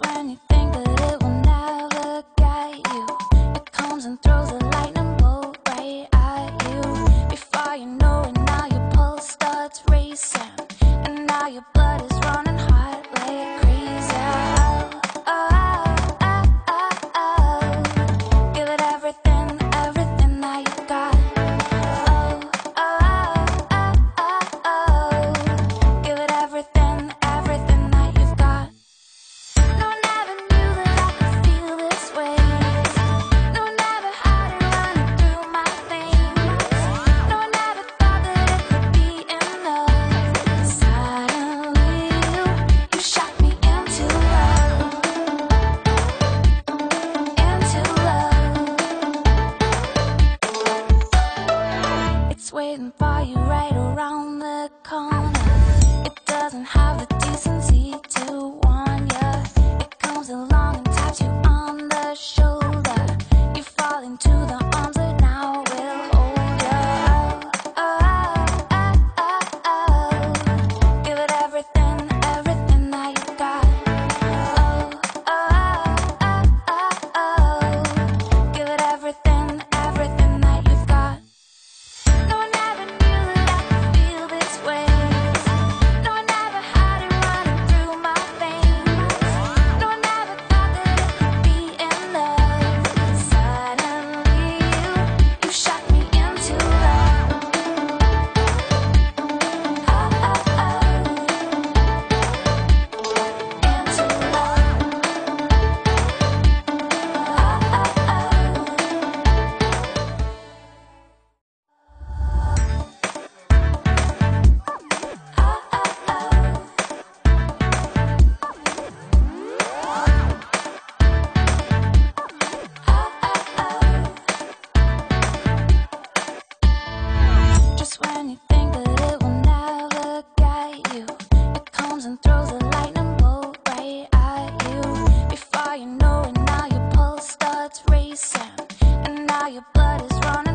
When you think that it will never get you, it comes and throws a lightning bolt right at you. Before you know it, now your pulse starts racing, and now your blood is running. waiting for you right around the corner. It doesn't have the decency And now your blood is running.